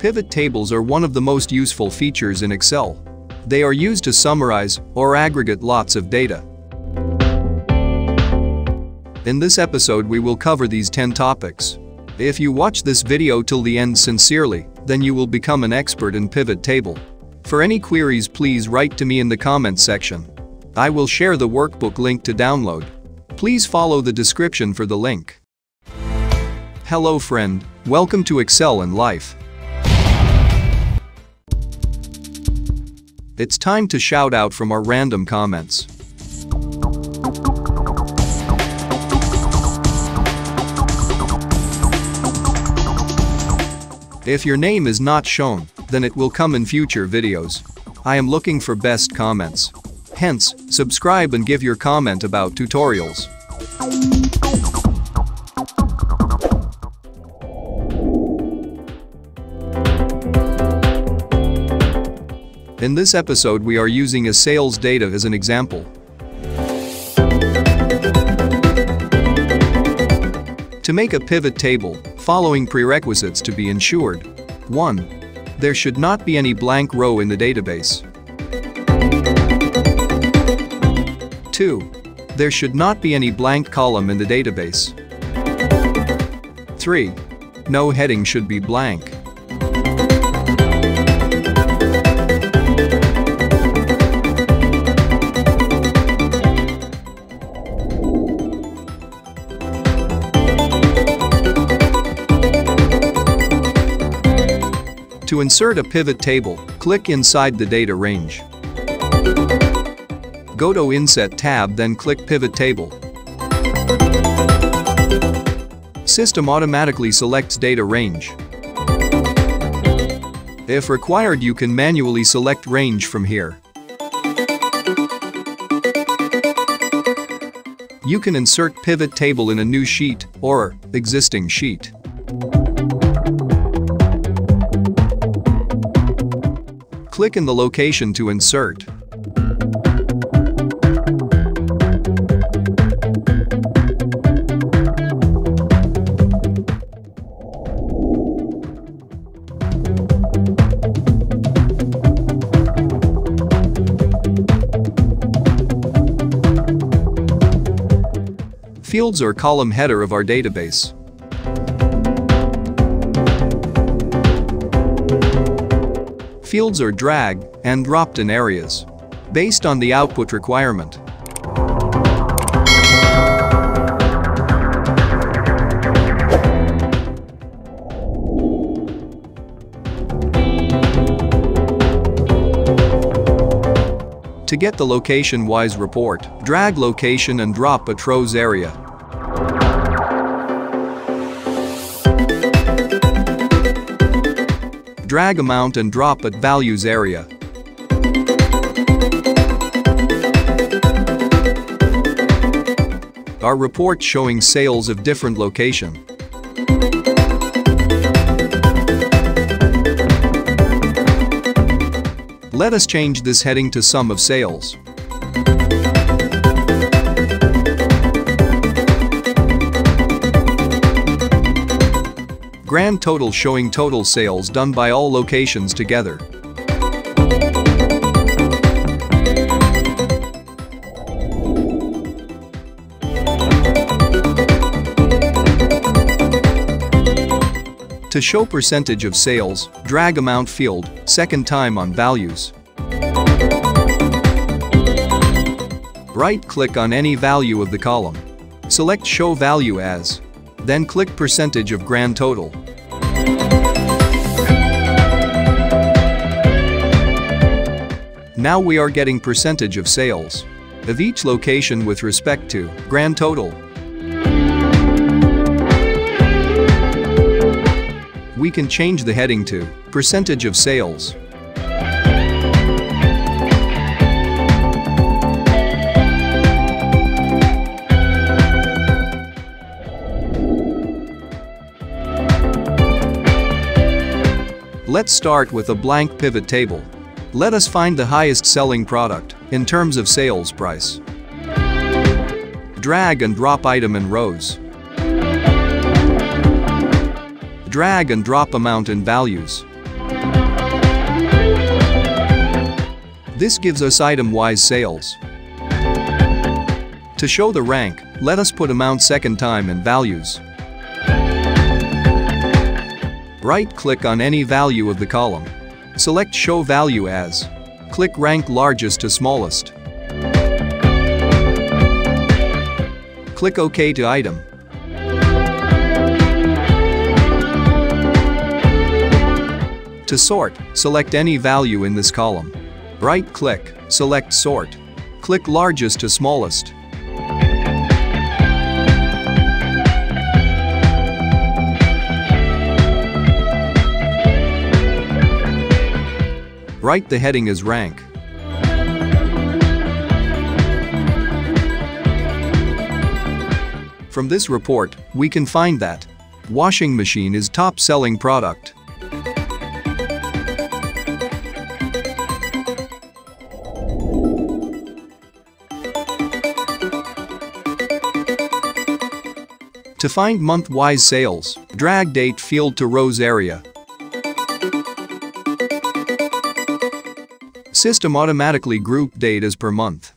Pivot tables are one of the most useful features in Excel. They are used to summarize or aggregate lots of data. In this episode we will cover these 10 topics. If you watch this video till the end sincerely, then you will become an expert in pivot table. For any queries please write to me in the comments section. I will share the workbook link to download. Please follow the description for the link. Hello friend, welcome to Excel in Life. It's time to shout out from our random comments. If your name is not shown, then it will come in future videos. I am looking for best comments. Hence, subscribe and give your comment about tutorials. In this episode we are using a sales data as an example. To make a pivot table, following prerequisites to be ensured. 1. There should not be any blank row in the database. 2. There should not be any blank column in the database. 3. No heading should be blank. To insert a pivot table, click inside the data range. Go to Insert tab then click Pivot Table. System automatically selects data range. If required you can manually select range from here. You can insert pivot table in a new sheet or existing sheet. Click in the location to insert. Fields or column header of our database. Fields are dragged and dropped in areas. Based on the output requirement. To get the location-wise report, drag location and drop a rows area. Drag amount and drop at values area. Our report showing sales of different location. Let us change this heading to sum of sales. Grand total showing total sales done by all locations together. To show percentage of sales, drag amount field, second time on values. Right-click on any value of the column. Select Show Value As. Then click Percentage of Grand Total. Now we are getting percentage of sales of each location with respect to grand total. We can change the heading to percentage of sales. Let's start with a blank pivot table. Let us find the highest selling product in terms of sales price. Drag and drop item in rows. Drag and drop amount in values. This gives us item-wise sales. To show the rank, let us put amount second time in values. Right-click on any value of the column. Select Show Value As. Click Rank Largest to Smallest. Click OK to Item. To sort, select any value in this column. Right-click, select Sort. Click Largest to Smallest. Write the heading as rank. From this report, we can find that washing machine is top selling product. To find month-wise sales, drag date field to rows area. System automatically group date as per month.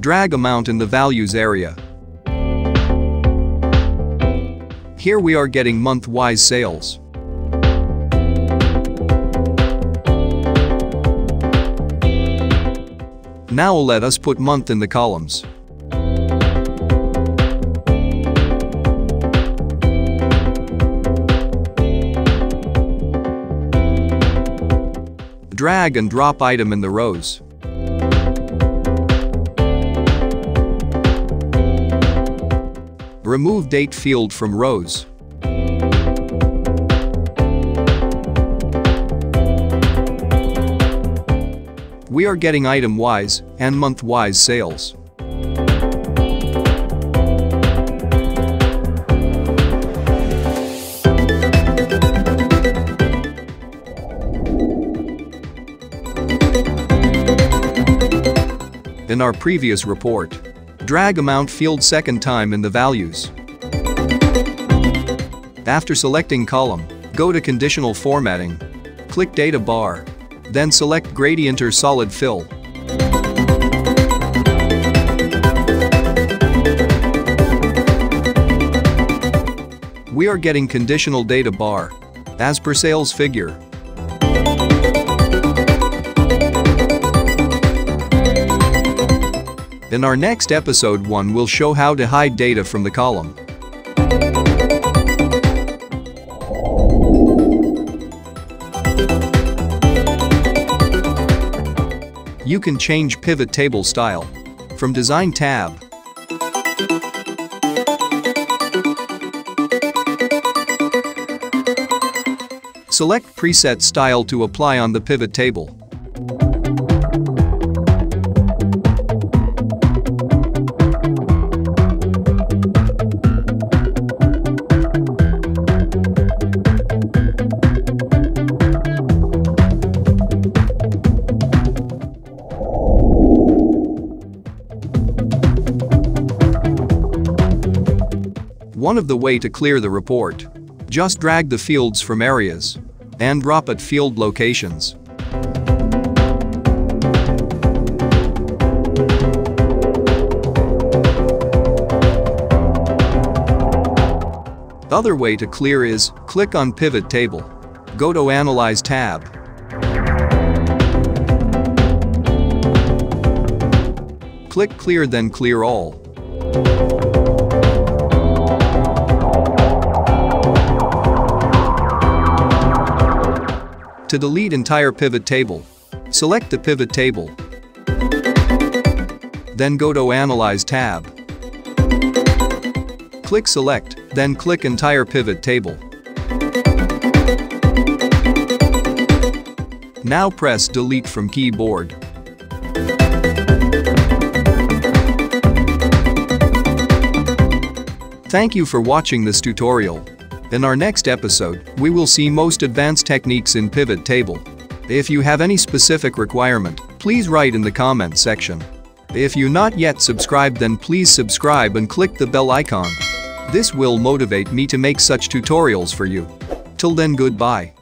Drag amount in the values area. Here we are getting month-wise sales. Now let us put month in the columns. Drag and drop item in the rows. Remove date field from rows. We are getting item-wise and month-wise sales. In our previous report, drag amount field second time in the values. After selecting column, go to conditional formatting. Click data bar. Then select gradient or solid fill. We are getting conditional data bar. As per sales figure. In our next episode 1 we'll show how to hide data from the column. You can change pivot table style. From Design tab, Select Preset Style to apply on the pivot table. One of the way to clear the report. Just drag the fields from areas and drop at field locations. Other way to clear is, click on Pivot Table. Go to Analyze tab. Click Clear then clear all. To delete entire pivot table, select the pivot table. Then go to Analyze tab. Click Select, then click Entire Pivot Table. Now press Delete from keyboard. Thank you for watching this tutorial. In our next episode, we will see most advanced techniques in pivot table. If you have any specific requirement, please write in the comment section. If you not yet subscribed then please subscribe and click the bell icon. This will motivate me to make such tutorials for you. Till then goodbye.